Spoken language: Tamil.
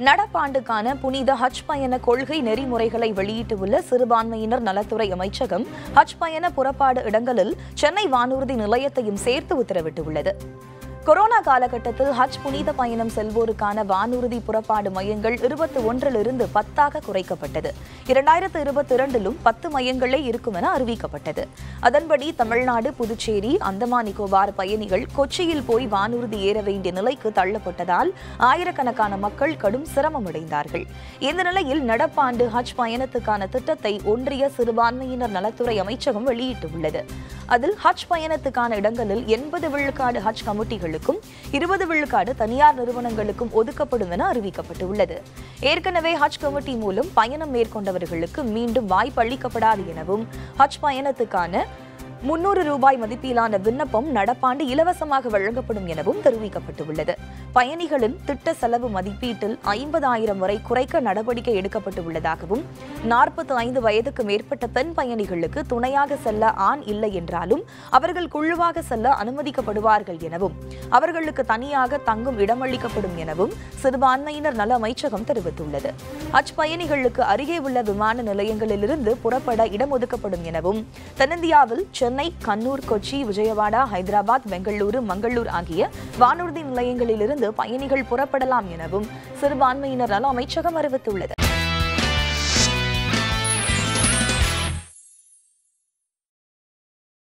நடப்பாண்டுக்கான புனித ஹஜ் பயண கொள்கை நெறிமுறைகளை வெளியிட்டுள்ள சிறுபான்மையினர் நலத்துறை அமைச்சகம் ஹஜ் பயண புறப்பாடு இடங்களில் சென்னை வானூர்தி நிலையத்தையும் சேர்த்து உத்தரவிட்டுள்ளது. கொரோனா காலகட்டத்தில் ஹஜ் புனித பயணம் செல்வோருக்கான வானூர்தி புறப்பாடு மையங்கள் இருபத்தி ஒன்றிலிருந்து பத்தாக குறைக்கப்பட்டது. இரண்டாயிரத்து இருபத்தி இரண்டிலும் பத்து மையங்களே இருக்கும் என அறிவிக்கப்பட்டது. அதன்படி தமிழ்நாடு புதுச்சேரி அந்தமான் நிக்கோபார் பயணிகள் கொச்சியில் போய் வானூர்தி ஏற வேண்டிய நிலைக்கு தள்ளப்பட்டதால் ஆயிரக்கணக்கான மக்கள் கடும் சிரமம் அடைந்தார்கள் இந்த நிலையில் நடப்பாண்டு ஹஜ் பயணத்துக்கான திட்டத்தை ஒன்றிய சிறுபான்மையினர் நலத்துறை அமைச்சகம் வெளியிட்டுள்ளது. அதில் ஹஜ் பயணத்துக்கான இடங்களில் எண்பது விழுக்காடு ஹஜ் நிறுவனங்களுக்கும் இருபது விழுக்காடு தனியார் நிறுவனங்களுக்கும் ஒதுக்கப்படும் என அறிவிக்கப்பட்டுள்ளது. ஏற்கனவே ஹஜ் கமிட்டி மூலம் பயணம் மேற்கொண்டவர்களுக்கு மீண்டும் வாய்ப்பு அளிக்கப்படாது எனவும் ஹஜ் பயணத்துக்கான முன்னூறு ரூபாய் மதிப்பிலான விண்ணப்பம் நடப்பாண்டு இலவசமாக வழங்கப்படும் எனவும் தெரிவிக்கப்பட்டுள்ளது. பயணிகளின் திட்ட செலவு மதிப்பீட்டில் ஐம்பதாயிரம் வரை குறைக்க நடவடிக்கை எடுக்கப்பட்டு உள்ளதாகவும் நாற்பத்தி ஐந்து வயதுக்கு மேற்பட்ட பெண் பயணிகளுக்கு துணையாக செல்ல ஆண் இல்லை என்றாலும் அவர்கள் குழுவாக செல்ல அனுமதிக்கப்படுவார்கள் எனவும் அவர்களுக்கு தனியாக தங்கும் இடமளிக்கப்படும் எனவும் சிறுபான்மையினர் நல அமைச்சகம் தெரிவித்துள்ளது. அச் பயணிகளுக்கு அருகே உள்ள விமான நிலையங்களிலிருந்து புறப்பட இடம் ஒதுக்கப்படும் எனவும் தென்னிந்தியாவில் சென்னை கண்ணூர் கொச்சி விஜயவாடா ஹைதராபாத் பெங்களூரு மங்களூர் ஆகிய வானூர்தி நிலையங்களிலிருந்து பயணிகள் புறப்படலாம் எனவும் சிறுபான்மையினர் நல அமைச்சகம் அறிவித்துள்ளது.